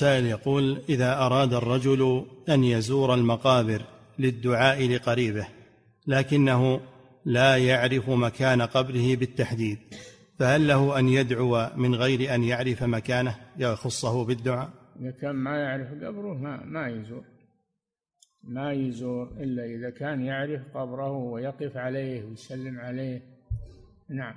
سائل يقول إذا أراد الرجل أن يزور المقابر للدعاء لقريبه لكنه لا يعرف مكان قبره بالتحديد فهل له أن يدعو من غير أن يعرف مكانه يخصه بالدعاء؟ إذا كان ما يعرف قبره ما, ما يزور ما يزور إلا إذا كان يعرف قبره ويقف عليه ويسلم عليه. نعم.